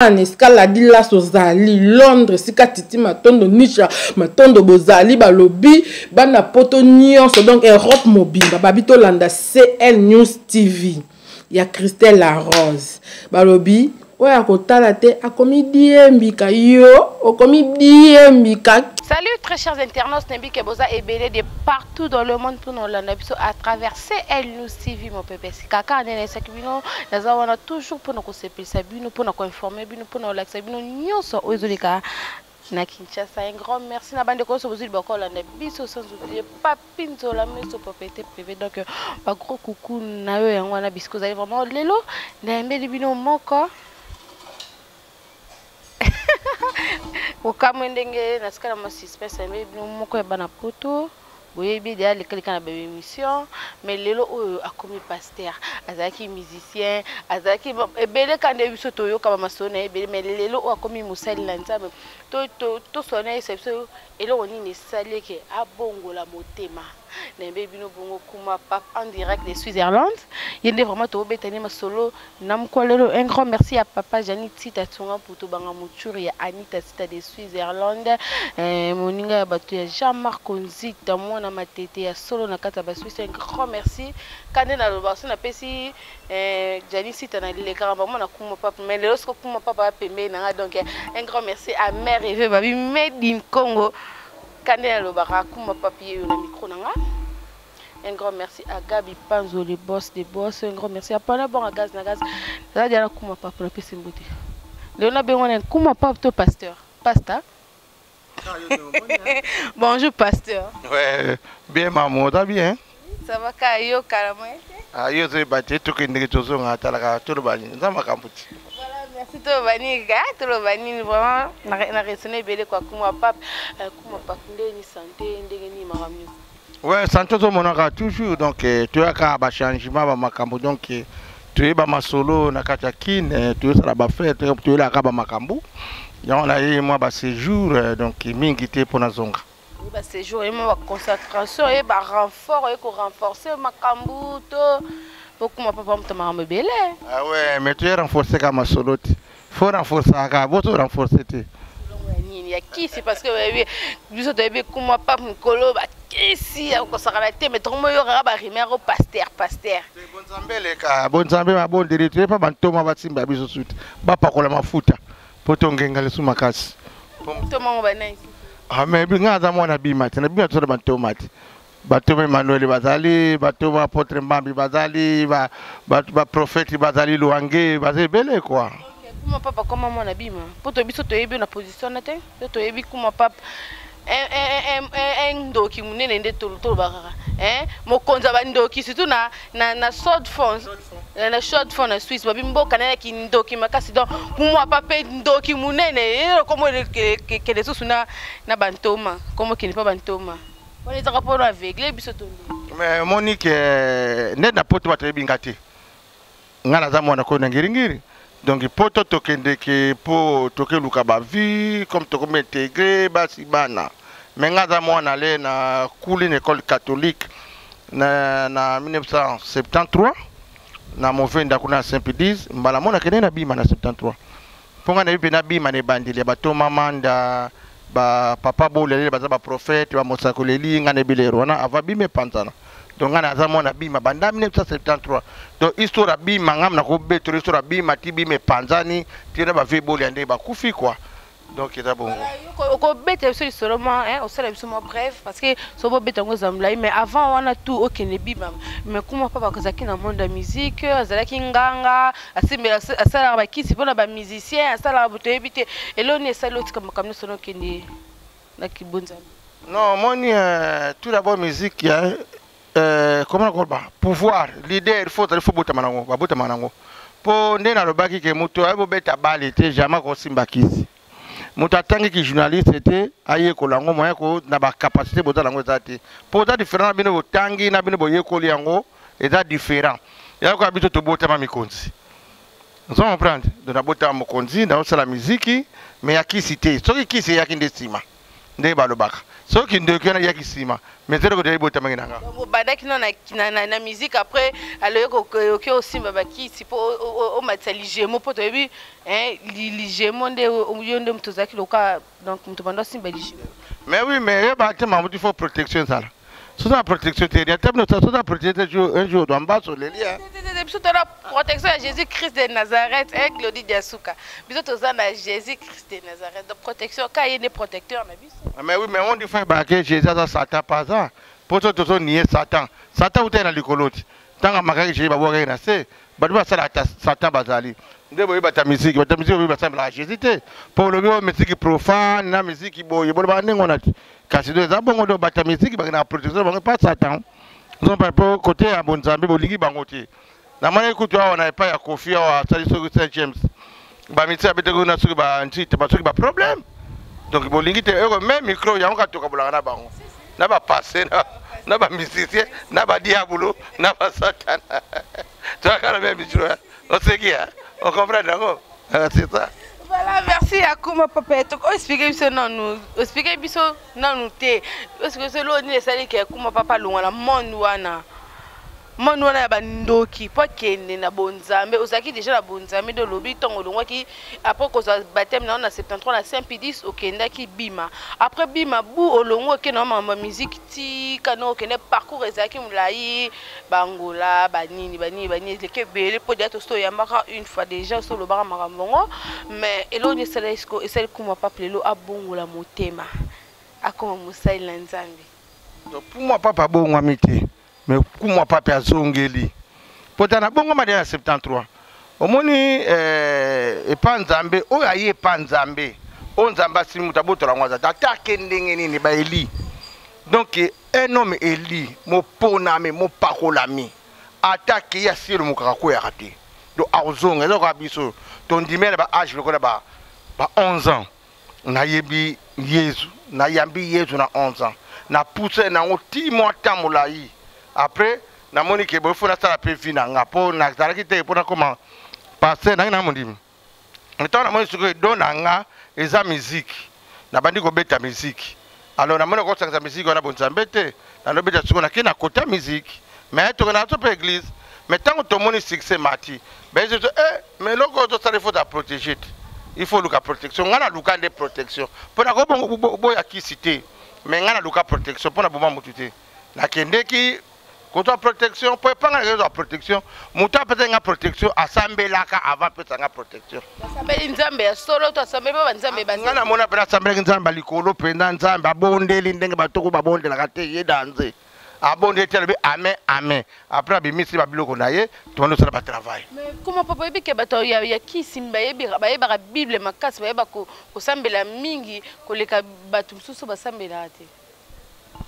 Anne eskaladi las ozali londres sika titi matondo nicha matondo bozali balobi bana poto nyonso donc europe mobimba babi tolanda cl news tv ya christelle la rose balobi oyo akotala te akomi diembika yo okomi diembika Salut très chers internautes Nembike Boza et Bélé de partout dans le monde pour nous l'anabiso à travers CL News TV mon pépé. Kaka, bino naza wana toujours mpona kosepelisa bino mpona koinforme bino mpona kolakisa bino nyonso oyo ezoleka na kinshasa un grand merci na bandeko nyonso bozwi libaka kolanda biso sans oublie papi nzola meso propriété privé donc bagros coucou na yo yango wana bisika ozali vraiment lelo nayembeli bino moko okamwe ndenge natikala mwa suspense yambe bino moko ya bana poto boyebi deya lekaleka na baémission mais lelo oyo akomi paster azalaki musicien azalaki ebele ka nde biso toyoka bamasolo na ye ebele mais lelo oyo akomi mosali na nzambe toswana yesa biso eloko nini esali eke abongola motema Nayebi bino bongo kuma pape en direct de Switzerland. Ye nde vraiment tobeta ne masolo na mkwa lelo. Un grand merci à papa Janit Sita Tsunga Mputu banga muchuri ya Anita Sita de Switzerland. Eh, moninga ya bato ya Jean Marc Nzita mwana matete ya solo na kati ya ba Suisse. Un grand merci. Kande na loba so na pesi eh, Janit Sita na lekaka vraiment na kuma pape mais lelo siko kuma pape ya pembeni na nga donc eh, un grand merci à mère Eve babi made in Congo. Kande na lobaka kuma papi yeyo na micro na nga. Un grand merci à Gabi Panzo, le boss des boss. Un grand merci à Pana Bon, à Gaz na Gaz. Là, Diana Kuma Papa, le PC Mbouti. Léona Bengonen, Kuma Papa, toi, pasteur. Pasta. Bonjour, pasteur. Ouais, bien, maman, t'as bien. Ça va ka yo kalama ete? Ah yo zo bate to kende to zo nga tala ka to ba ni nza makambo ti. Voilà merci to ba ni ga to ba ni vraiment na na raisonner bele kwa kuma pap euh, kuma pap nde ni santé ndenge ni makambo. Ouais santé to monaka toujours donc euh, to ya ka ba changement ba makambo donc euh, to ye ba masolo na kata kin to sala ba fête to la ka ba makambo. Yango na ye mwa ba séjour donc mingi te pona zonga. ba séjour ye ba concentration ye ba renfort ye ko renforcer makambu to bokuma papa moto makambo ebele ah ouais mais toye renforcer ka masolo te fo renforcaka boto renforcer te nini ya kisi parce que oyebi biso toyebi kuma pape mikolo bakisi ya kosakana te mais tokomo yokaka barimere o paster paster bonzambe eleka bonzambe mabondeli toyebi mpa bantoma basimba biso suti bapakola mafuta Poto ngenga lesu makasi. Toma ngo bana ici. Ah mais binga aza mwana bima te na bima tosa ba toma te. Ba toma Emmanuel bazali, ba toma apotre Mbambi bazali, ba ba, ba prophète bazali Luange, bazali bele quoi. Okay, kuma papa koma mwana bima. Poto biso toyebi na position na te. Yo toyebi kuma papa. eh, eh, eh, eh, eh, ndoki munene nde toloba kaka eh, mokonzi ya bandoki surtout na, na, na sod fond eh, na short fond na suisse babi mboka naye kindoki makasi donc mumwa pa mpe ndoki munene elo komo kende lisusu na, na bantoma komo kende mpa bantoma wana ezaka mpo na aveugle biso tondo mais omoni ke nde na poto bato yebi nga te nga naza mwana koyo na ngiringiri donc poto tokendeke mpo tokeluka bavie comme tokomi integre basi bana me nga aza mwana ale na kuli na école catholique na, na 1973 na movenda kuna na saint pidise mbala mona kende na bima na 73 mpo ngai nayebi mpe nabima na ebandeli ya batoma manda bapapa bolelele baza baprofete bamosakoleli ngai nayebi lero wana ava bima epanzana donc ngai naza mwana bima banda 1973 donc histoire abima ngai nakobetolo histoire abima ti bima epanzani ti na bavie boli ya ndenge bakufi kua donc eza bongo okobeta biso lisolo mwa osala biso mwa breve parce que so bobeta yango eza molai mais avant wana tout okende bima mais kuma papa azalaki na monde ya musique azalaki nganga asembela asalaka bakisi mpo na bamusicien asalaka boto oyebi te eloo nini esali otika makambo nyonso nokende na kibonzami non omoni euh, tout d'abord musique ya euh, comment nakoloba pouvoir leader il faut ozali fo botama nango babotama nango mpo nde nalobaki ke moto ayebi obeta bale te jamai kosimba kisi moto atangi ki journaliste te ayekola yango moya ko na bacapacité boza na yango eza te mpo oza différent na bino botangi na bino boyekoli yango eza différent yakoya biso tobotama mikonzi ozo comprendre do nabotama mokonzi naosala miziki me ya kisi te soki kisi eyaki nde nsima ndenge balobaka soki kindoki wana eyaki nsima mais eloko deja ebotamaki na nga obandaki na, na, na, na musique après aloyoki oke osimba bakisi mpo omatisa ligemo mpo toyebi ligemo nde yo nde moto ozalaki loka donc moto banda osimba ligemo mais oui mais yeba te mamuti fo protection ezala soza na protection te ya tabino ta soza na protection te jour un jour doit mbaso lelia biso tona protection ya Jésus Christ de Nazareth et Glody Diasuka biso toza na Jésus Christ de Nazareth donc protection ka ye ne protecteur na biso ah, mais oui mais on dit frère ba que Jésus aza Satan pas ça poto tozo nier Satan Satan utana likolo ti ntango amakaki jesus babwakaki na se bato basalaka satan bazali nde boyebi bata miziki bata miziki boyebi basalaka jésus te mpo olobi oyo miziki profane na miziki boye bolobaka ndenge wana te kasi nde eza bongo nde bata miziki bakendaka protection bango epa satan nzompa mpo kote ya bonzambe bolingi bango te namonaki kutu awa na epai ya kofi awa asali soki saint james bamiti abetaki kuna soki banzite basoki baproblème donc bolingi te eko me micro yango katokabolaka na bango na bapasse na bamisicien na badiabulu na basatana toakala me micro oseki ya ocomprendre yango ah, c'est ça Voilà, merci à Kuma Papa. Tu peux expliquer biso non nous, expliquer biso non nous te. Parce que c'est l'on est salé que Kuma Papa loin la monde wana. moni wana ya bandoki mpo akende na bonzambe ozalaki deja na bonzambe nde olobi ntango olongwaki apres kozwa bateme na yo na 73 na saint pidis okendaki bima apres bima bu olongwe okenda na mambo ya musike tika no okende parcours ezalaki molai bangola banini banini banini eleki ebele mpo deja tosi toyambaka une fois deja osi olobaka makambo yango mais eloko nini esala esiko esali kuma pape lelo abongola motema akoma mosali na nzambe puma papa abongwami te me kumwa pape azongeli pota na bongo made na 73 omoni eh, epa nzambe oyo aye epa nzambe oyo nzambe asimi moto abotola yango aza te ata ake ndenge nini baeli donc un homme eli moponami mopakolami ata akei asilo mokaka kweyaka te donc akozonga eza lokola biso tondimela ba age lokola ba 11 ans nayebi yezu nayambi yezu na 11 ans na pousse na yango ti mwa temps molai après namoni ke boyefo nasala mpe vi na nga mpo nazalaki te mpo nakoma paster nangi na mondimi ntango namoni sikoyo edo na nga eza miziki nabandi kobeta miziki alors namoni okosakisa miziki wana bonzambe te nalobi ta sikoyo nake na kota miziki mais tokenda naso mpe église mais ntango tomoni succès mati bayeso so e mais eloko oyo tosala ifo za protege te il faut oluka protection ngai naluka nde protection mpo na koboya kisi te mais ngai naluka protection mpo na boma motu te nakendeki kozwa protection mpo epanga ezali kozwa protection moto apesaki nga protection asambelaka avant apesa nga protection asambeli nzambe ya solo to asambeli mpe banzambe ah, nga namona mpe nasambelaki nzambe ya likolo mpenza nzambe abondeli ndenge batoko babondelaka te ye danze abondeli te alobi amen amen apres abimisi babiloko na ye tondi osala batravail koma papa oyebi ke bato ya kisi bayebaka bible makasi bayeba kosambela mingi koleka bato mosusu basambelaka te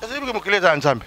ezoyebi ke mokili eza ya nzambe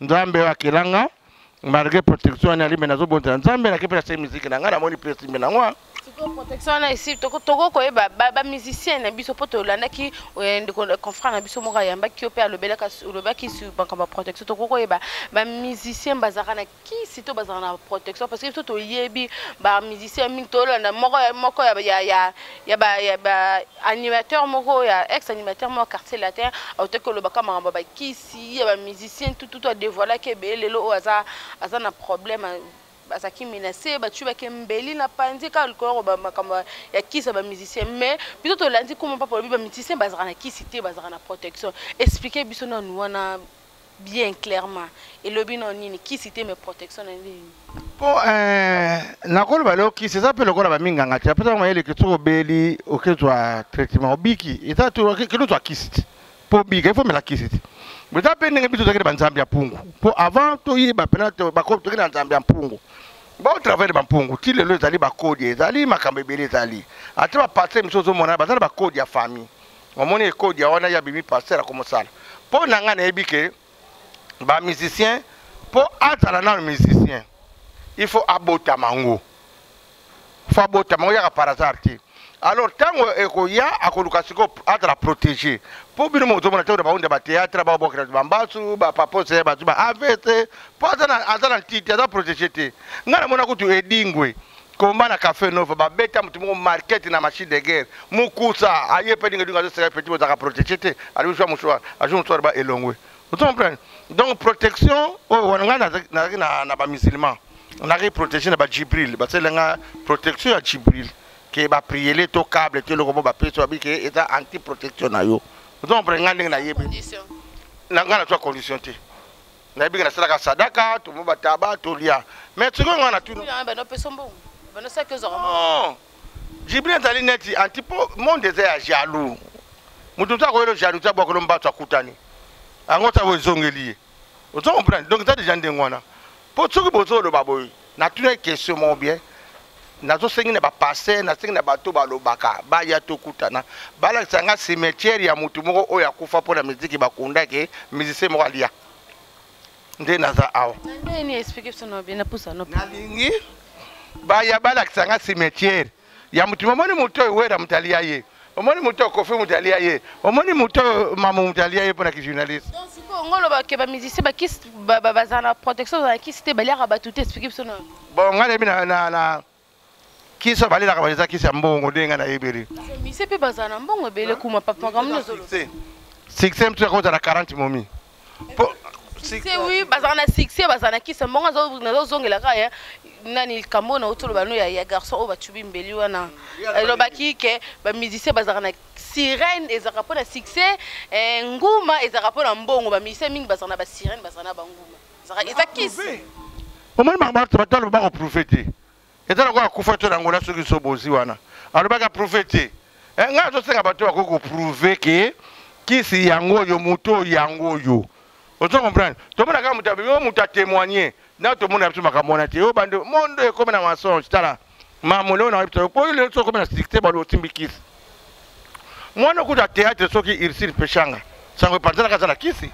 nzambe oyo akela nga malgré protection wana alimbe nazobondela nzambe nakepe na se miziki na ngai namoni mpe esimbe na ngwa protection wana esi tokoki koyeba bamusicien na biso mpo tolandaki eh, ndeko eh, confrère na biso moko ayambaki yo mpe alobelaki sur makambo ya protection tokoki koyeba bamusicien bazalaka na kisi to bazalaka na protection parce que biso toyebi bamusicien mingi tolanda moko ya animateur moko ya ex animateur moko ya quartier latin autaki kolobaka makambo ya bakisi si ya ba musicien tout tout a dévoila ke be lelo oyo aza aza na problème bazalaki menase batui bake mbeli na panzi kaka likolo ya koba makambo ya kisi ya bamusicien mais biso tolandi kuma mpapa olobi bamusicien bazalaka na kisi te bazalaka na protection explike biso nanu wana bien clairement elobi nao nini kisi te mais protection na nini po eh, nakoloba leo kisi eza mpe lokola baminganga te apesa mayele ke soki obeli okezwa traitement obiki eza kino zwa kisi te mpo obika ifo omela kisi te eza mpe ndenge biso tozalaki na banzambe ya mpungu mpo avant toyeba mpena toki na nzambe ya mpungu baotravaille bampungu ti lelo ezali bakodi ezali makambo ebele ezali ata bapaster mosusu ozomona baza na bakodi ya famille omoni ekodi ya wana ye abimi paster akomosala mpo na ngai nayebi ke bamusicien mpo azala nano musicien il faut abotama yango fo abotama yango yaka par hasard te alors ntango ekoya akoluka sikoyo azala protégé mpo bino mozomona ntango na bango nde bateatre babwakela bambasu bapapose bazwi ba avc mpo aza na ntite aza protégé te ngai namona kutu edingwe komba na café nova babeta moto moko markete na machine de guerre mokusa aye mpe dinga dinga azoseka peti bozalaka protégé te azwi zwa mosuar azwi mosuar ba elongwe ozo comprendre donc protection oyo wana ngai nazalaki na bamusulman nazalaki protege na bajibril basele ngai protection ya jibril ke bapriele to cable to eloko mpo bapesi babi ke eza anti protection na yo ozo comprendre ngai ndenge nayebi na ngai nazwa condition te nayebi ke nasalaka sadaka tomo bataba tolia mais sikoyo ngai natuna Jibril azali neti anti po monde eza ya jaloux. Mutu to akoyelo jaloux ta bwa kolomba to akutani. Ango ta bo ezongeli ye. Ozo comprendre? Donc eza déjà ndenge wana. Po soki bozo loba boye, na tuna question moko bien. Nazo sengi na ba passer, na sengi na bato balobaka, baya tokutana. Balakisa nga cimetière ya mutu moko oyo akufa po na miziki bakunda ke musicien moko alia. nde naza awa nalingi baya balakisa nga cimetiere ya motu omoni motu oyo wera moto alia ye omoni moto oyo kofi moto alia ye omoni moto oyo mamo moto alia ye mpo na kijournaliste ngo oloba ke bamusicien bazala na protection bazala na kisi te baliaka bato te explike biso na bon nga nayebi na kisa balelaka baza kisi ya mbongo ndenge ngai nayebeli mise mpe bazala na mbongo ebele kuma papa makambo nyonso succès mosusu akozala 40 momi succès oui bazala na succès bazala na kisi ya mbongo nazozongela kaka ya nani likambo oyo nauti oloba no ya garçon oyo bacubi mbeli wana elobaki ke bamusicien bazalaka na sirène ezalaka mpo na succès eh, nguma ezalaka mpo na mbongo bamusicien mingi bazala na basirène bazala na banguma Zaka eza kisi. Omoni makambo bato bato aloba ko prouver te. Eza lokola akufa to na ngola soki so bozi wana. Alobaki a prouver te. Eh, ngai azosenga bato bakoki ko prouver ke kisi yango oyo moto oyo yango oyo. Ozo comprendre? Tomona kaka moto yo moto a témoigner. Na tomona biso makambo wana te. Yo bande mondo ekomi na mensonge tala. Mamu leo nayebi tsa po leo tsa komela stricte ba lotimbi kisi. Mwana kuta théâtre soki Ursule Peshanga. Sango panzana kaza na kisi.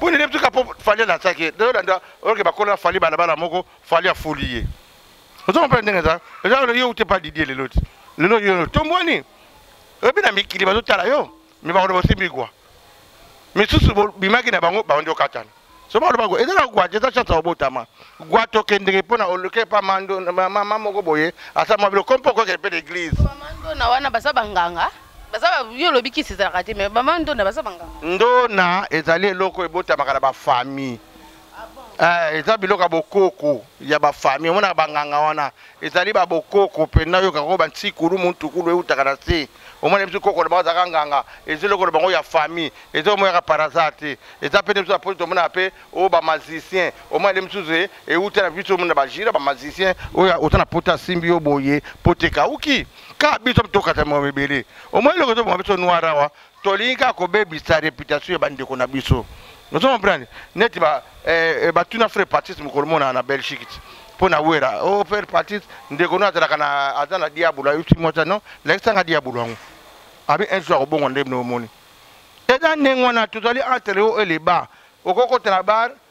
Po ni leptuka po fali na tsaki. Leo landa oke bakola fali bana bana moko fali afuliye. Ozo mpende ndenge za. Eza le yo utepa Didier le loti. Le lo yo tombwani. Obi na mikili bazo tala yo. Mi bakolo bosimbi kwa. Misusu bimaki na bango baondi okatana. soki oloba ngo ezaka gwate eza chance obotama gwate okendeke mpo na oluke pa mando mama moko boye asa mwa bilo kompo okokende mpe l'église bamandona wana baza banganga baza yo olobi kisi ezalaka te me bamandona baza banganga ndona ezali eloko ebotamaka na bafamille ah eh, eza biloko ya bokoko ya bafamille omonaka banganga wana ezali ba bokoko mpenza oyo kako bansikulu muntukulu eutaka na se omoni biso koko na bango azalaka nganga eza eloko na bango ya famille eza omoyaka par hasard te eza mpe nde biso bapolisi tomonaka mpe oyo bamazicien omoni nde mosusu e, euta na biso omoni na bajira bamazicien oyo oza na pota asimbi yo boye pote ekauki ka biso tokata mwa ebele omoni eloko ezoboma biso noir awa tolingi kaka kobebisa reputation ya bandeko na biso ozo comprendre neti ba eh, eh, batuna frère patrice mokolo mona na belgique mpo na wera o oh, frère patrice ndeko no azalaka na aza na diabolo ayuti mwata non lakisanga diabolo yango abi un jour akobongo nde mne omoni eza ndenge wana tozali entre yo et le bar okokota na bar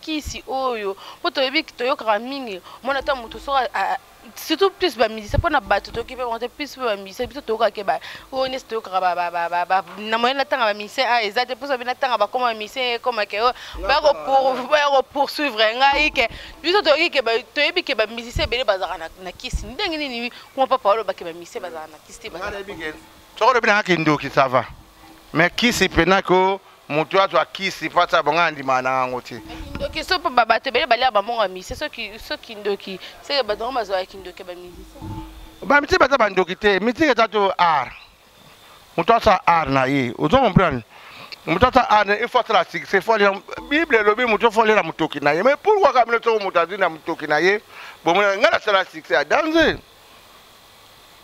kisi oyo po toyebi toyokaka mingi omona ata moto soki surtout plus bamusicien mpo na bato toyoki mpe bango te plus mpe bamusicien biso toyokaka ke oyo nesi toyokaka na moyen natanga bamusicien a eza te mposa mpe natanga bakoma bamusicien ekoma ke baya kopoursuivre ngai ke biso toyoki ke toyebi ke bamusicien ebele bazalaka na kisi ndenge nini kuma papa oloba ke bamusicien bazalaka na kisi te soki olobi nanga kindoki sava mais kisi mpenako moto oyo azwa kisi mpo asala bango andimaka na yango te ndoki so mpo bato ebele balia bamongo ya misie soki ndoki seke bato yango bazwaka kindoki ya bamisie bamisie baza bandoki te misike eza to art moto asala art na ye ozo comprendre moto asala art na ye efo asala succès efo alela bible elobi moto efo alela motoki na ye mais pourkua kamino soko moto azwi na motoki na ye bomona ngai nasala succès ya danze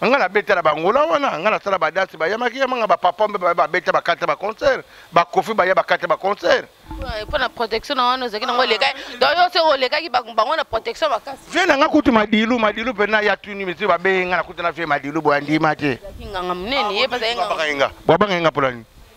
nga nabeta na bangola wana nga nasala badanse bayamaki yamanga bapapa mpe baya babeta bakata baconcert bakofi baya bakata baconcert mpo na protection na wana ozalaki nango eleka donc yo se olekaki bango na protection makasi vie na nga kutu madilu madilu mpe na ya tuni misi babenga nakuta na vie madilu boyandima te nganga monene ye bazali nganga bwabanga ye nga mpo na nini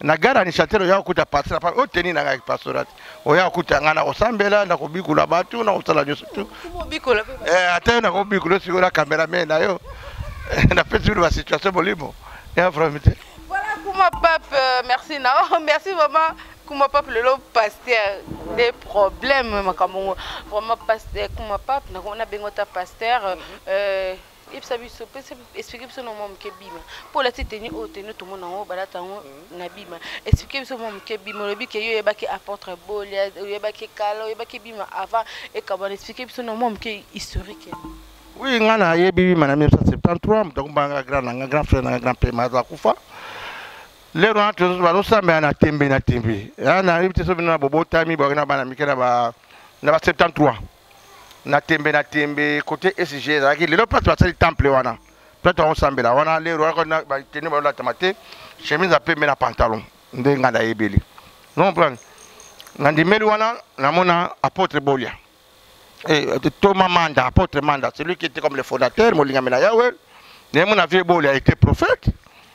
na gare ya nisatere oya kokuta pasteur pa oyo teni na ngai pastorat oya kokuta ngai na kosambela na kobikula bato na kosala nyonso tu eh, ata yo na kobikula osiko na kamera me na yo napesi bino basituation molimo ya vrami te voilà kuma pape euh, merci na oh, merci vraiment kuma pape lelo pasteur des problèmes makambo vraiment pasteur kuma pape nakomona bengo ta pasteur euh, yebisa biso pesa explike biso na mwa moke bima mpo olati teni oyo teni tomona yango balata yango mm. na bima explike biso mwa moke bima olobi ke yo oyebaki apôtre bolia oyebaki kala oyebaki bima avant ekabwana explike biso na mwa moke historique oui nga nayebi bima na 1973 moto akumbanga grand nanga grand frère nanga grand pema aza kufa lelo wana tozo bazosambela na tembe na tembe nayebi te so bino na bobotami boyaki na bana mike na ba 73 na tembe na tembe kote sg ezalaki lelo place basali temple wana place bakosambela wana lero wana bakende bayolatama te chemise ya pembe na pantalon nde ngai nayebeli nomprendre nandimeli wana namona apôtre bolia eh, toma manda apôtre manda celui qui était comme le fondateur molingami na yawe nayemona vie bolia était prophète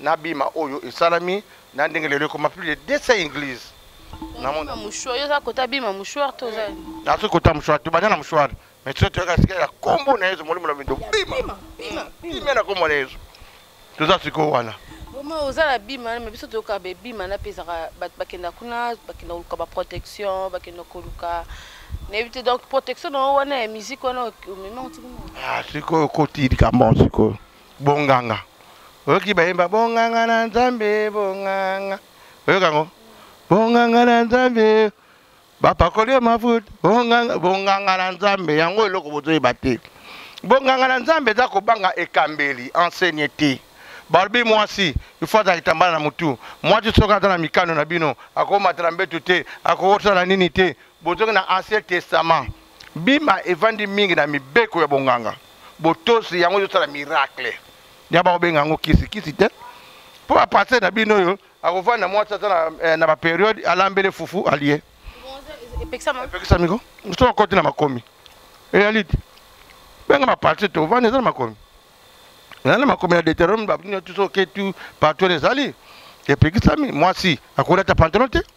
na bima oyo esalami na ndenge lelo ekoma plus de 200 église namona mouchoir yoza kota bima mouchoir to za nazo kota mouchoir to bana na mouchoir mais tu tu kasi ya kombo na yezu molimo na mindo bima bima bima na kombo na yezu toza siko wana Mama oza na bima mais biso toyoka be bima na pezaka bato bakenda kuna bakenda koluka ba protection bakenda koluka nayebi te donc protection na yo wana ya musique wana omemi otikuna ah sikoyo okoti likambo sikoyo bonganga oyoki bayemba bonganga na nzambe bonganga oyoka yango bonganga na nzambe bapakoli yo mafuta bonganga bonganga na nzambe yango eloko bozoyeba te bonganga na nzambe eza kobanga ekambeli enseigne te balobi mwasi ifo azala kitambala na motu mwasi soki aza na mikano na bino akomatala mbetu te akokosala nini te bozoki na ancien testament bima evandi mingi na mibeko ya bonganga botosi yango ezosala miracle ya bakobenga yango kisi kisi te mpo bapase na bino oyo akovanda mwasi aza na eh, baperiode alambele fufu alie epekisa miko mosusu akoti na makomi eyali te benga bapase te ovanda eza na makomi eza na makomi ya deuteronome babino tuso oketu partout ezali epekisami mwasi akolata pantalon te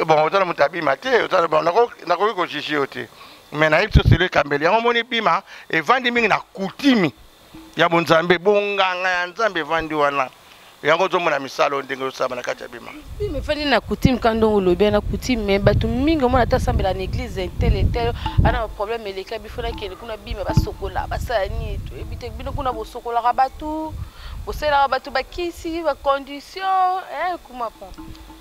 Eh, bon oza na moto abima te nakoki kojuge yo te mais nayebi so selo ekambeli yango omoni bima evandi mingi na kutimi ya bonzambe bonganga ya nzambe evandi wana yango ozomona misala oyo ndenge osamba na kati ya bima kutime efandi na kutime ka ndongo olobi na kutime me bato mingi omona ata asambela na eglize tele tele ana baproblème eleka bifo nakende kuna bima basokola basala nini toyebi te bino kuna bosokolaka bato bosalelaka bato bakisi bacondition eh, kumapa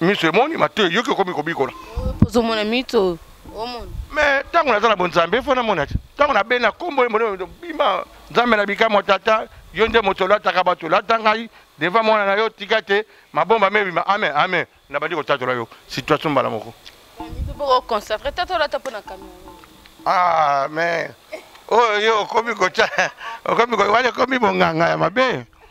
miso emoni matoyi eyoki okomi kobikola ozomona mito omona mais ntango naza na bonzambe efo namona te ntango nabe na nkombo bima nzambe na bikamwa tata yo nde moto olataka bato olata ngai devant mwana na yo tika te mabomba mebima amen amen nabandi kotatola yo situation mbala moko ah mais oyo oh, yo okomi kotya okomi wana ekomi bonganga ya mabe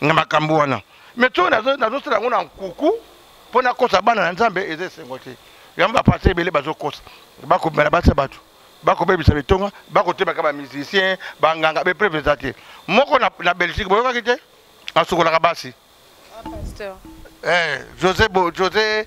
na makambo wana me to nazosala yango na nkuku mpo nakosa bana na nzambe eza esengo te yango bapase ebele bazokosa bakobimela basi ya bato bakobebisa bitonga bakotebaka bamusicien banganga bepreve eza te moko na belgique boyokaki te asukolaka basi ah, eh, josé josé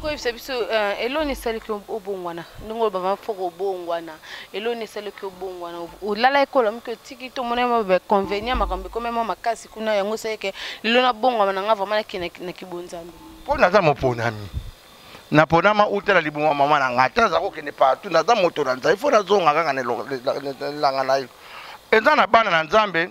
koyebisa biso eh, eloni esalaki obongwana ndenge oyo bavami foko obongwana eloni esalaki obongwana olala ekola moke otiki tomona mwa baconvenient makambo ekomi mwa makasi kuna yango esalike lelo nabongwama na ngai vraimen nakende na kibonzambe mpo naza moponami naponama uta na libuma mama na ngai ata naza kokende partout naza moto na nzambe ifo nazonga kaka na elanga na yo eza na bana na nzambe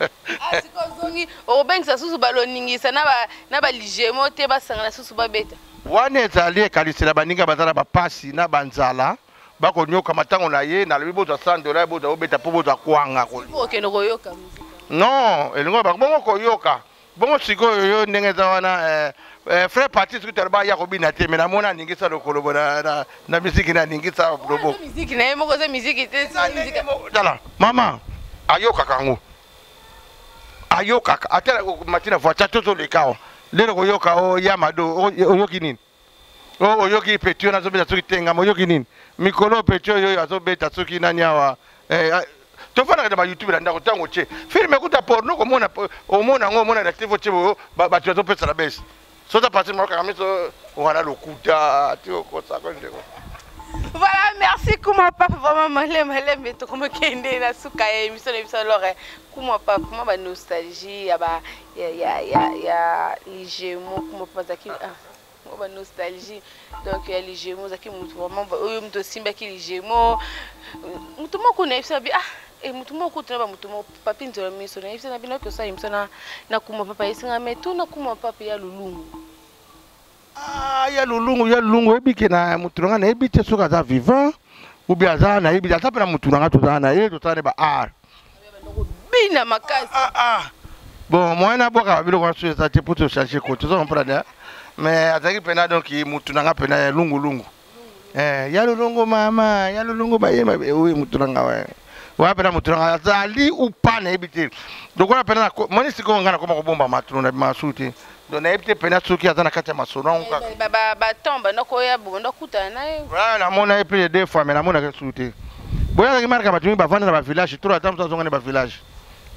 Ah, sikoyo ozongi okobengisa susu baloningisa na baligemo te basangana susu babeta wana ezali ekanisela baninga baza na bapasi na banzala bakonyokama ntango na ye nalobi bozwa 100 dola bozwa obeta mpo bozwa kwanga okende koyoka non elingo bongo koyoka bongo sikoyo yo ndenge eza wana eh, eh, frère patrice kutu aloba ya kobina te me namona aningisa lokolobo na, na, na miziki na aningisa loboko miziki na ye moko eza miziki te tala mama ayokaka yango ayokaka ata mati na voiture to toleka awa lelo koyoka o oh, yamado oyoki nini o oh, oyoki petio nazobeta soki tenga moyoki nini mikolo petio oyo azobeta soki nani awa eh, ah, tofandaka na bayoutube na ndako ntango otie filme kuta porno komona omona yango omona na tv otie boyo bato bazopesa na bese soza pasi mokaka miso wana lokuta ti okosako ndeko Voilà, merci Kuma Papa, vraiment malé malé mais to comme kende na suka ya émission na biso alors eh, Kuma Papa, comment ba nostalgie ya ba ya ya ya ya ligemo kumba bazaki ah ba nostalgie donc ya ligemo ozaki motu vraiment oyo moto osimbaki ligemo motu moko nayebisa babi ah e motu moko kutu na bamotu moko papi nzola miso nayebisa na bino akosala emisio na kumba papa esinga me to na kumba papa ya lolungu Ah, ya lulungu ya lulungu oyebi ke na motu na ngai nayebi te soki aza vivant oubien aza nayebi aza mpe na motu na ngai tozala na ye totala ne ba art bina makasi ah, ah, bon moyen nabwaka babiloko wana soki eza te mpo tochange kote oza comprendre mais azalaki mpena donc motu na ngai mpena ya lungulungu eh ya lolongo mama ya lolongo bayemba oui mutu na nga ouais oya mpena moto nanga azali upa nayebi te lokola mpena moni sikoyo ngai nakoma kobomba matono na bimasu te do nayebi te mpena soki aza na kati ya masolo yango kakabaton banda koya bonda kutana na ye namona ye pele deux fois mai namonaka esu te boyazaki marka bato mingi bavandi na bavillage toro ata moto azongani bavillage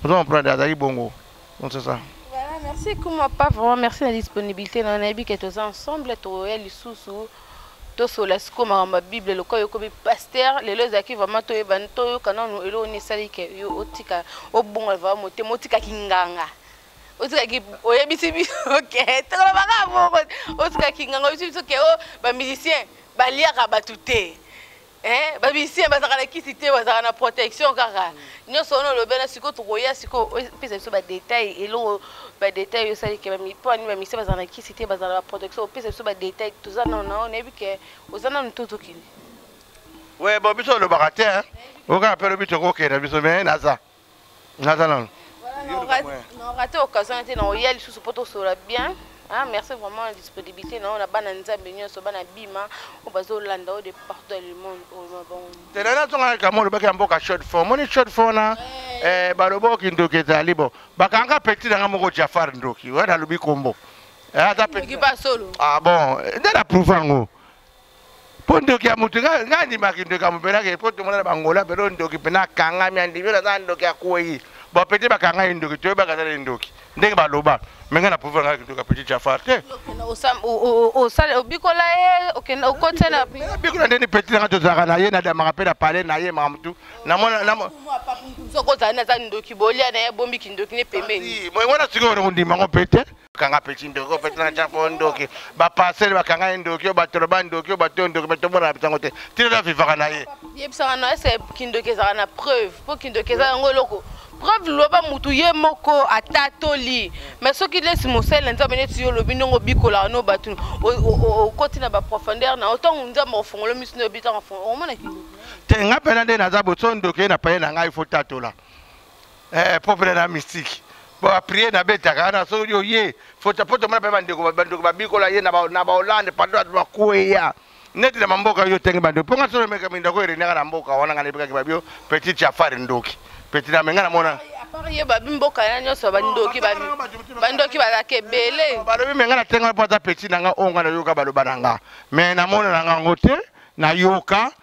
ozo comprendre azalaki bongo Donc c'est ça. Voilà, merci Kuma pas vraiment merci na disponibilité na nayebi que toza ensemble toya lisusu tosola sikoyo makambo ma bible lokola yokomi paster lelo ezalaki vraiment toyeba toyoka nanu eloko nini esali ke yo otika obongola vraiment motema otika kinganga otikaki oyebisi biso oke tokolobaka bongo otikaki nganga oyebisi biso ke o oh, bamusicien baliaka bato te Eh, ba musiciens bazalaka na kisi te bazalaka na protection kaka nyonso wana olobi wana sikoyo tokoya sikoyo opesa biso badetail eloko badetail oyo osali mpo ani ba musiciens bazalaka na kisi te bazala na baprotection opesa biso badetail toza nano nao nayebi ke oza nano ntu tokende we bo biso olobaka te okaka mpe lobi tokokenda biso me naza naza nanu orate occasion ete na oya lisusu mpo tosolola bien Ah, merci vraiment la disponibilité na bana nzambe nyonso bana bima oyo bazolanda oyo de partout dans le monde oyo oh, tela nazongaka kama olobaki ya mboka short fo omoni short fo na eh. Eh, balobi oyo kindoki ezali bo bakanga petit nanga moko jafar ndoki oyo nalobi kombo eh, ata petit ah bon nde na prouve yango mpo ndoki ya moto ngai andimaki ndoki ya mopelaki mpo tomona na bangola pelo ndoki mpena akangami andimi oyo aza ndoki akwei bapete bakangaki ndoki toyebaka aza na ndoki ndenge baloba me ngai na pouvoir ngai ndoki ya petit jafar te obikola ye okoti na bikola ndeni petit nanga tozalaka na ye nadamaka mpe na pale na ye maka motu namonaokozala naza ndoki bolia na ye bombi kindoki ne pembeni wana sikoyo nakondima yango mpe te kanga petit ndoki oyo petit natia fo ndoki bapasele bakanga ye ndoki oyo batolo ba ndoki oyo bato ndoki me tomona na bisango te tina eza vivaka na ye yebisaka na ese kindoki ezalaka na preuve mpo kindoki eza yango eloko preuve loba mutu ye moko atatoli me soki lesi mosali na nzambe neti yo olobi ndongo obikolaka no bato okoti na baprofondeur na yo ntango nzambe ofongolo misu nde obi ntango omona kindoki te nga mpena nde naza boso ndoki ye na paye na ngai fo tatola eh, popele na mystique baprie nabetaka wana soki oye fota po tomona mpe bandeko bandeko babikola ye na baholande padrat bakweya neti na mamboka yo tenge bandeko mpo nga soki omeka mindako erenaka na mboka wana nga nayebikaki babio petit chafari ndoki petit na menga namona ye babi mboka ya nyonso bandoki bandoki bazalaka ebele balobi menga na tenga mpo aza petit na nga oyo nga nayoka baloba na nga me namona na ngango te nayoka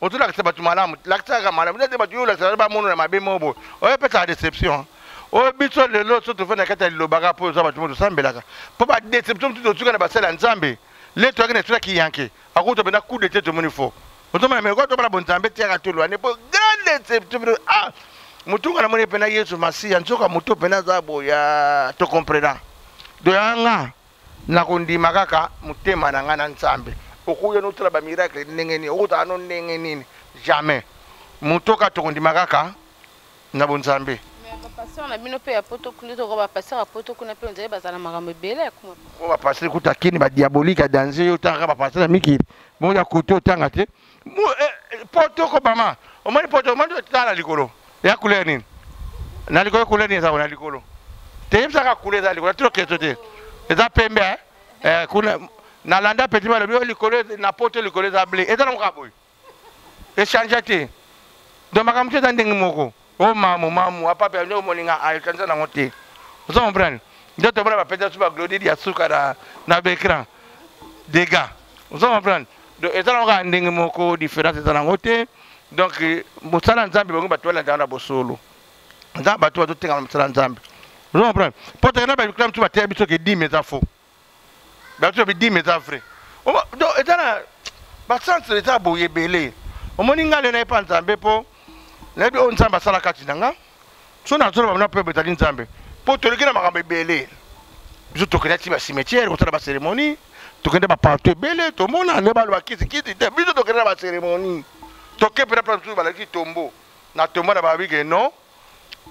ozo lakisa bato malamu lakisa kaka malamu nde bato yo olakisa bamono na mabe moko boye oyo epesaka deception oyo biso lelo so tofandi na kati ya lilobaka mpo oza bato mo tosambelaka mpo badeception motu totuka na basali ya nzambe le toyaki na esika kiyanke akuta mpenza coup de te tomoni fo otomona meko tomona bonzambe tiaka tolwane mpo grande deception ah motunga namoni mpena yesu masiya nzoka moto mpena aza boya tokomprena doyanga Nakondima kaka motema na ngai na Nzambe. Okoya no tala ba miracle ndenge nini? Okota no ndenge nini? Jamais. Moto ka tokondima kaka na bonzambe. Mais ba pasteur na bino pe ya poto kuna toko ba pasteur ya poto kuna pe onzali bazala makambo ebele ya kuma. Ko ba pasteur kuta kini ba diabolique ya danze yo tanga ba pasteur na mikili. Bon ya koto tanga te. poto kobama omoni poto omoni tala na likolo ya couleur nini na likolo couleur nini ezako na likolo teyebisaka couleur eza likolo tino keso te eza pembe eh? eh, kuna nalanda petit ma lobi likolo na poto likolo eza ble eza nango kaka boye echange te donc makambo te eza ndenge moko o mamu mamu a pape nde omoninga a ekanisa nango te ozo comprendre nde tomona bapeta su baglodide ya suka na, na baecran dega ozo comprendre donc eza nango kaka ndenge moko différence eza nango te donc mosala nzambe bango bato balanda na bosolo eza bato bazotengama mosala nzambe ozo comprendre mpo teke na baecran mosusu bateya biso ke dime eza faux bato ya bidime eza vrai donc eza na bacentre eza boye ebele omoni ngai lena epa nzambe mpo nayebi oyo nzambe asala kati na nga so nazoloba bana mpe ezali nzambe mpo toleki na makambo ebele biso tokenda ti bacimetière kosala bacérémonie tokende baparti ebele tomona nde baloba kitikiti te biso tokende na bacérémonie toke mpena place mosusu balakisi tombo na tombo na babike non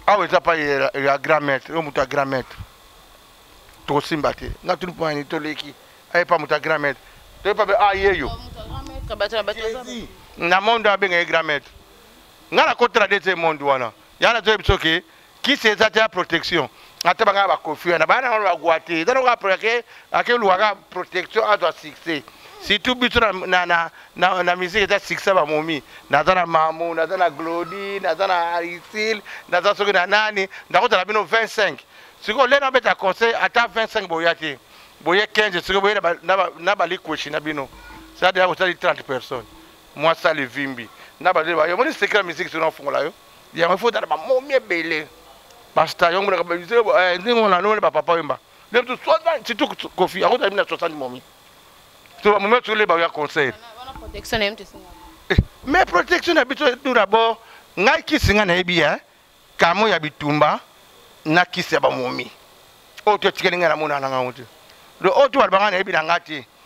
awa eza pa ya grand maître yo moto ya grand maître tokosimba te nga tuni mpo nani toleki aye pa moto ya grand maître toye pa aye yo na monde abenga ye grand maître nga nakotela de te monde wana yana toyebi biso ke kisi eza te ya protection ata banga ba kofi wana bana ngo ba guate eza lokola après ake ake luaka protection azwa succès surtout biso na na na na, na musique eza succès ba momi naza na mamu naza na glodi naza na aristile naza soki na nani ndakotala bino 25 sikoyo lelo abeta conseil ata 25 boya te boye 15 sikoyo boye na balikueshi na bino sadea kosali 30 personnes mwasali vimbi na badele bayo omoni secret ya musique sino afungola yo yango faut tala ba momi ebele pasta yango na ba biso eh ndenge on a nommé ba papa wemba le tout 60 surtout kofi yango tali na 60 momi to ba momi tous les ba ya concert wana protection na mtu singa eh, mais protection na biso tout d'abord ngai kisi ngai nayebi hein kamo ya bitumba na kisi ya ba momi oyo to tikeli ngai na mona na ngai oyo to oyo to ba ngai nayebi na ngai te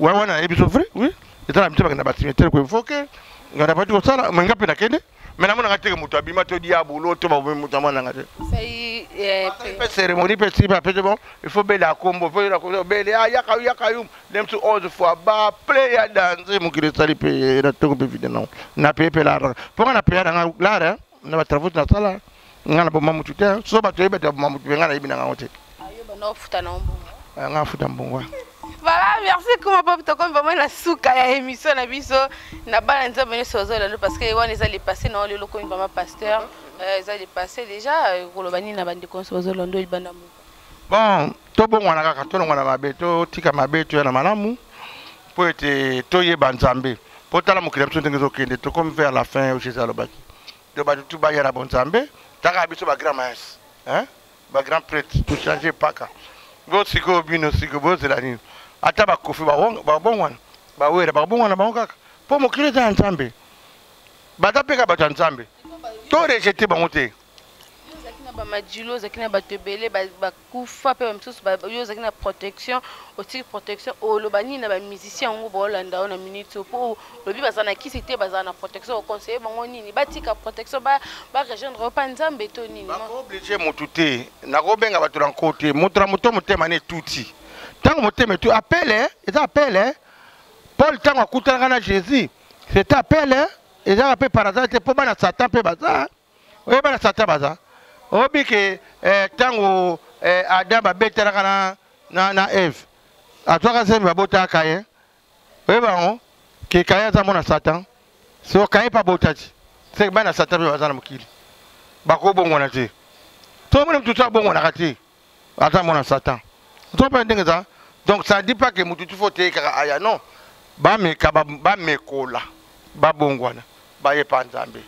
Ouais, ouais, nayebi biso vrai, oui. Eza na biso bakenda ba cimetière ko invoquer. Nga na batu kosala, mais nga pe nakende. Mais namona nga teke moto abima to diabolo to ba moto amana nga te. Sai eh pe cérémonie pe si ba pe bon, il faut bela kombo, il faut la kombo bela ya yaka yaka yum. Dem tu 11 fois ba play ya danze mukile sali pe na toko pe vide non. Na pe pe la. Pour na pe ya nga la hein. na ba travaux na sala nga na boma mutu te so ba toyeba ta boma mutu nga na yebi na nga te ayo ba no futa na mbongo ah, nga futa mbongo Voilà, merci comment papa toko vraiment la souka ya émission na biso na bana nzambe ne sozo la parce que wana eza les passer na le loko vraiment pasteur euh, eza les passer déjà euh, koloba ni na bande konso zo londo libanda bon tobongwana kaka tolongwana mabe totika mabe toya na malamu mpo ete toyeba nzambe mpo tala mokili ya biso ndenge ezokende tokomi vers la fin oyo jésus alobaki to bato tu baya na bonzambe taka biso bagrand maes bagrand prete tochange paka bo sikoyo bino sikoyo bozela nini ata bakofi babongwana bawera bakobongwana bango kaka mpo mokili eza ya nzambe baza mpe kaka bato ya nzambe to rejete bango te na bamajilo ozalaki na bato ebele bakufa mpe bamisusu yo ozalaki na protection otiki protection oloba nini na bamusicien yango baolanda yo na minute oyo mpo olobi baza na kisi te bazala na protection oconseille bango nini batika protection barejoindre yo mpa nzambe to nini oblige motu te nakobenga bato na nko te moto na moto motema na etuti ntango motema etu apele eza apele paul ntango akutanaka na jésus c'est apele ezalaka mpe par hasard te mpo bana satan mpe baza oye bana satan baza oyebi ke ntango eh, eh, adam abetelaka na, na, na eve azwaka nzembe abotaka kayen oyebi yango ke kayen aza mona satan so kayen mpe abota ti seke bana satan mpe baza na mokili bakobongwana te to omoni motutu abongwanaka te aza mwana satan ozopena ndenge eza donc ça dit pas que motu tifo oteye kaka aya non bameka bamekola babongwana bayepa nzambe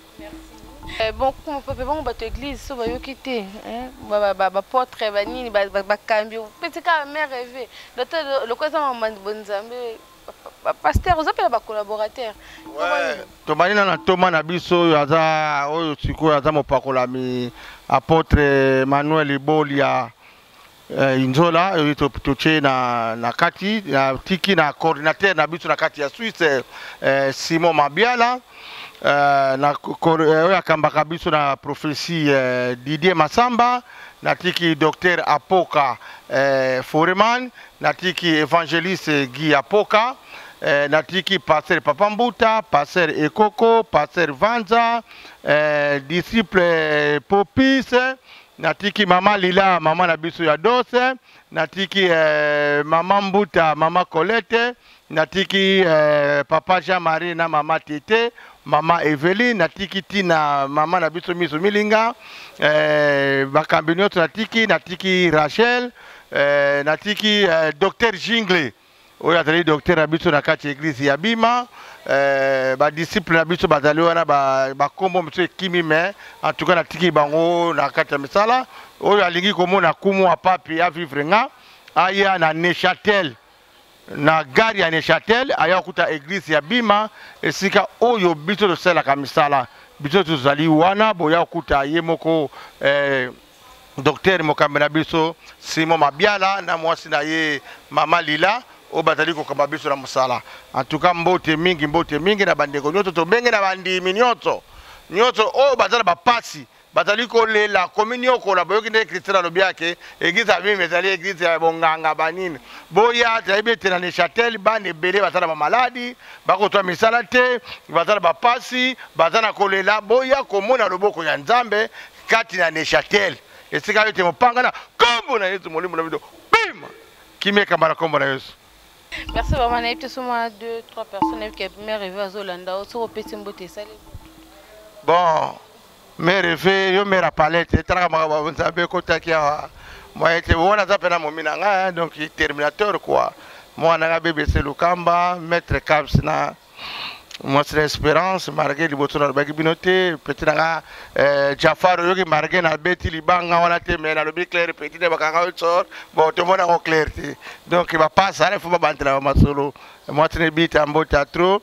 eh, bon kuma pape bango bato église so bayoki te bapotre banini bakambi opesi kaka mare eve lokola eza mama bonzambe pasteur oza mpe na bacollaborateur tobandi na na ntoma na biso oyo aza oyo sikoyo aza mopakolami apotre manuel ibolia eh, inzola oyo totye na, na kati natiki na coordinateur na biso na kati ya swisse eh, simon mabiala eh, na eh, oyo akambaka biso na prophesie eh, didier masamba natiki docteur apoka eh, foreman natiki evangeliste Guy Apoka eh, natiki pasteur Papa Mbuta, pasteur Ekoko, pasteur Vanza, eh, disciple eh, Popis, natiki mama Lila, mama na biso ya Dose, natiki eh, mama Mbuta, mama Colette, natiki eh, papa jean marie na mama tete mama eveline natiki ntina mama na biso miso milinga eh, bakambi nyonso natiki natiki rachel eh, natiki eh, docteur jingle oyo azali docteur na biso na kati ya eglise ya bima eh, badisiple na biso bazali wana bakombo ba mosusu ekimi me antuka natiki bango na kati ya misala oyo alingi komona kumu apapi avivre nga aya na nechatel na gare ya Neuchâtel aya kokuta eglise ya Bima esika oyo biso tosalaka misala biso tozali wana boya kokuta ye moko eh, docteur mokambi na biso Simon Mabiala na mwasi na ye mama Lila oyo bazali kokamba biso na mosala en tout cas mbote mingi mbote mingi na bandeko nyonso tobenge na bandimi nyonso nyonso oyo baza na bapasi bazali kolela kominiokola boyoki nde christian alobi ake eglise ya bima ezali eglise ya bonganga banini boya toyebi ete na neuchatel bana ebele baza na bamaladi bakotwa misala te baza na bapasi baza na kolela boya komona loboko ya nzambe kati na neuchatel esika yo ete mopanga na nkombo na yesu molimo na biso bima kimia ekamba na nkombo na yesu merci vraiment nayebi te soma 2 3 personnes nayebi ke mare eve azolanda yo soki opesi mbote esali bon Mère Eve, yo mère à palette, etalaka makambo nzambe ekotaki awa moye te wana aza mpe na momi na ngai hein, donc terminateur quoi mwana ngai abebese lukamba maître caps na mwasi na espérance marge liboso nalobaki bino te peti na nga eh, jafar oyoki marge nabeti libanga wana te me nalobi claire peti nde bakanga yo tsor bon tomoni yango claire te donc bapasa ala ifo babandela ba masolo mwasi na ebita mbota trop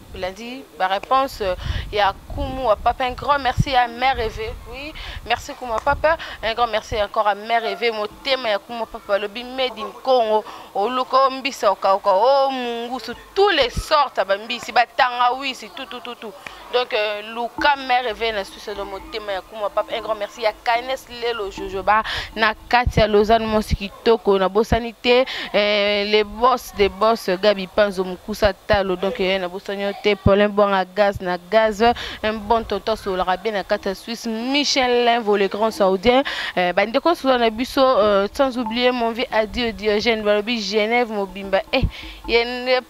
Il a dit ba réponse euh, ya Kumu à papa un grand merci à mère rêvée. Oui, merci Kumu à papa. Un grand merci encore à mère rêvée motema ya Kumu à papa lobi made in Congo. Oluko mbisa okaoka oh mungu sous tous les sortes ba mbisi ba tanga oui c'est tout tout tout tout. Donc euh, Luka mère rêvée na solo motema ya kuma papa un grand merci ya kaines lelo jojoba na kati ya lausanne mosi kitoko nabosani te eh, le boss de boss gabi panzo mokusa talo donc eh, nabosani yo te paulin bwanga gaz na gaz un bon tonton asololaka bien na kati ya suisse michel linvo le grand saudien eh, bandeko solo na biso euh, sans oublier mon vie adio diogène balobi genève mobimba eh,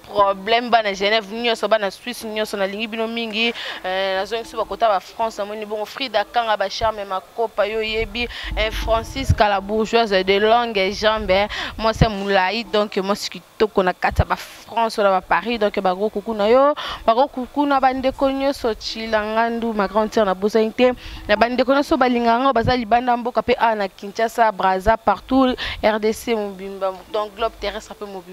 problème bana genève nyonso bana suisse nyonso nalingi bino mingi eh, nazongisi bakota ba france namoni bongo frida kanga bacharme makopa yo oyebi eh, francis kala bourgeoise de longue jambe eh, mwasi ya molai donc mwasi kitoko na kati ya bafrance oyo na baparis donc bako kuku na yo bako kuku na bandeko nyonso cilangandu ma grande sœur nabosani te na bandeko nyonso balingaka yango baza libanda mboka mpe awa na kinshasa braza partout rdc mobimba donc globe terrestre mpe mobimba